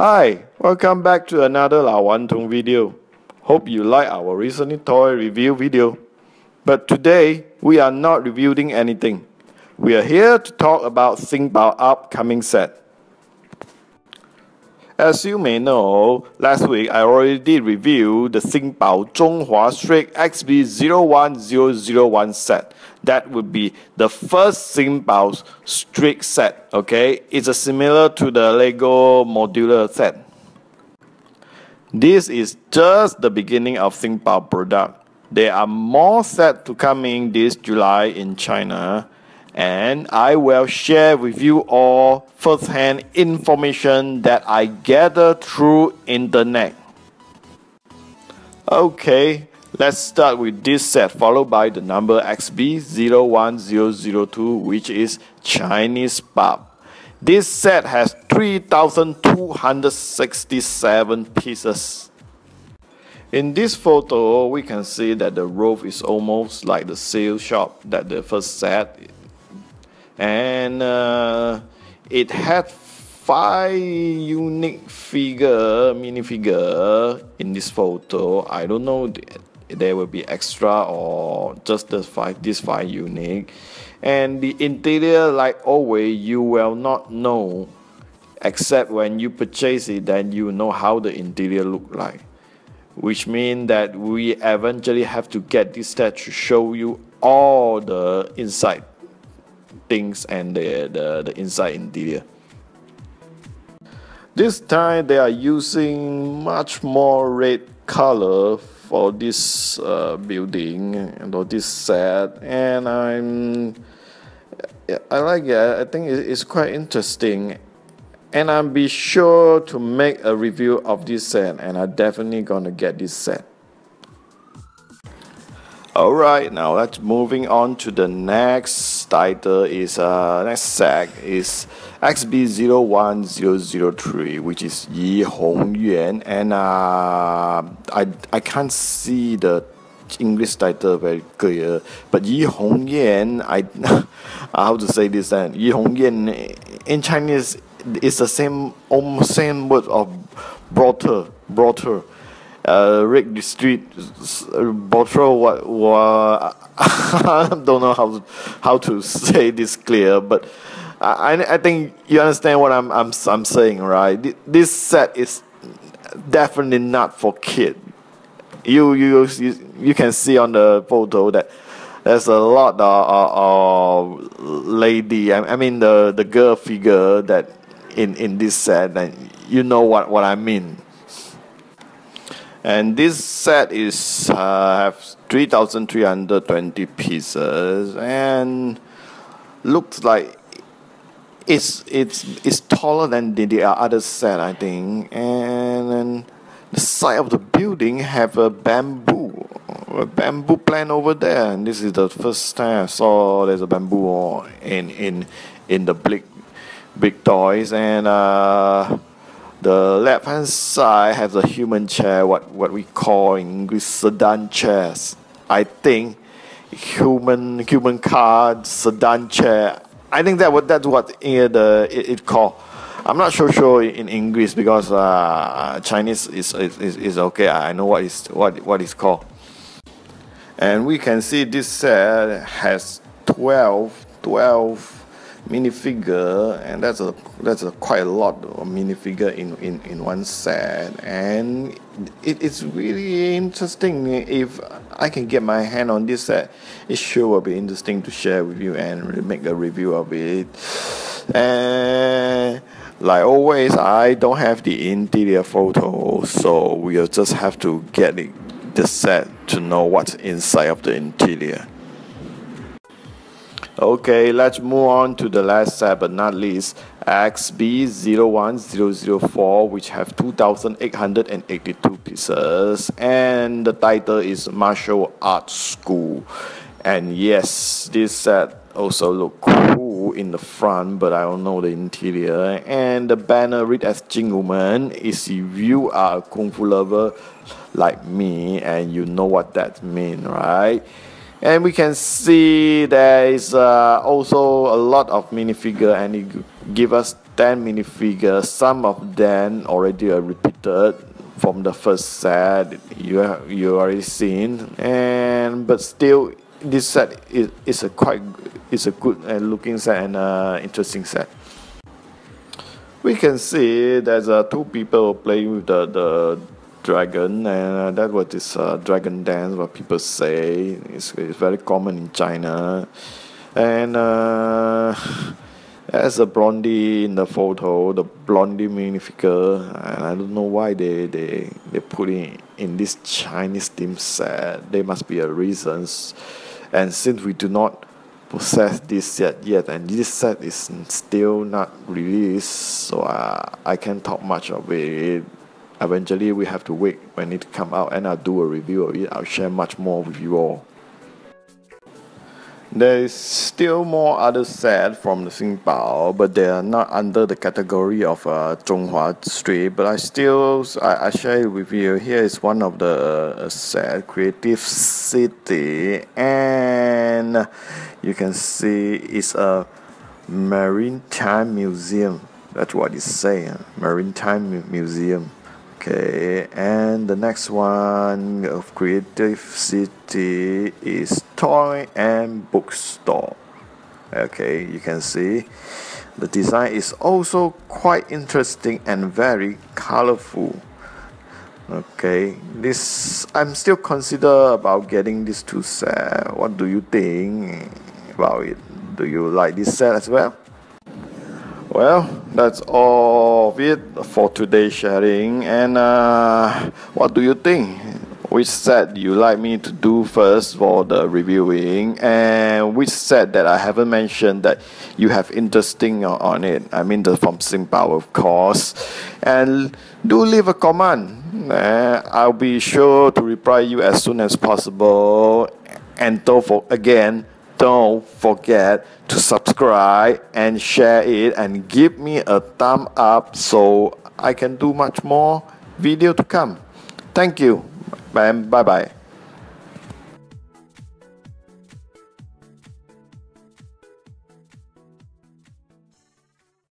Hi, welcome back to another Lao Wan Tong video. Hope you like our recent toy review video. But today, we are not reviewing anything. We are here to talk about Xingbao upcoming set. As you may know, last week I already did review the Xingbao Zhonghua Street XB01001 set. That would be the first Xingbao Street set, okay? It's a similar to the Lego modular set. This is just the beginning of Xingbao product. There are more sets to come in this July in China and I will share with you all first-hand information that I gather through internet. Okay, let's start with this set followed by the number XB01002 which is Chinese pop. This set has 3267 pieces. In this photo, we can see that the roof is almost like the sail shop that the first set and uh, it had five unique figure minifigure in this photo. I don't know there will be extra or just the five this five unique. And the interior like always you will not know except when you purchase it then you know how the interior look like. Which means that we eventually have to get this set to show you all the inside things and the, the, the inside interior. This time they are using much more red color for this uh, building and or this set. And I'm I like it. I think it's quite interesting. And I'll be sure to make a review of this set and I'm definitely gonna get this set Alright, now let's moving on to the next title is uh next set is XB01003 which is Yi Hongyuan and uh I I can't see the English title very clear but Yi Hongyuan I how to say this then Yi Hongyuan in Chinese is the same almost same word of broader broader uh, Rick Street Botro what, I don't know how how to say this clear but I, I think you understand what I'm, I'm, I'm saying right? This set is definitely not for kid. You, you you you can see on the photo that there's a lot of, of lady I, I mean the the girl figure that in in this set and you know what what I mean and this set is uh, have 3,320 pieces. And looks like it's it's it's taller than the, the other set I think. And, and the side of the building have a bamboo a bamboo plant over there. And this is the first time I saw there's a bamboo in in in the big big toys. And uh the left hand side has a human chair, what, what we call in English sedan chairs. I think human human car sedan chair. I think that what that's what in the it, it called. I'm not so sure in English because uh, Chinese is, is, is okay. I know what is what what is called. And we can see this set has 12, 12 minifigure and that's a that's a quite a lot of minifigure in, in, in one set. And it, it's really interesting. If I can get my hand on this set it sure will be interesting to share with you and make a review of it. And like always I don't have the interior photo so we'll just have to get the set to know what's inside of the interior Okay, let's move on to the last set but not least, XB01004 which have 2882 pieces and the title is Martial Arts School. And yes, this set also look cool in the front but I don't know the interior and the banner read as Jing Wu Men is if you are a Kung Fu lover like me and you know what that means, right? And we can see there is uh, also a lot of minifigure and it give us 10 minifigures. Some of them already are repeated from the first set you have, you already seen and but still this set is, is a quite is a good and looking set and uh, interesting set we can see there's uh, two people playing with the, the dragon and uh, that was this uh, dragon dance what people say it's very common in china and uh, as a blondie in the photo, the blondie minifigure, and I don't know why they they they put it in this Chinese theme set. There must be a reasons, and since we do not possess this set yet, and this set is still not released, so uh, I can't talk much of it. Eventually, we have to wait when it come out, and I'll do a review of it. I'll share much more with you all. There is still more other set from the Xingbao, but they are not under the category of uh, Zhonghua Street. But I still I, I share it with you. Here is one of the uh, set, Creative City, and you can see it's a maritime museum. That's what it's saying, maritime museum. Okay, and the next one of Creative City is Toy and Bookstore. Okay, you can see the design is also quite interesting and very colorful. Okay, this I'm still consider about getting this two set. What do you think about it? Do you like this set as well? Well, that's all of it for today's sharing. And uh, what do you think? Which set you like me to do first for the reviewing, and which set that I haven't mentioned that you have interesting on it? I mean, the from Xingbao, of course. And do leave a comment. Uh, I'll be sure to reply you as soon as possible. And for again don't forget to subscribe and share it and give me a thumb up so I can do much more video to come. Thank you. Bye bye.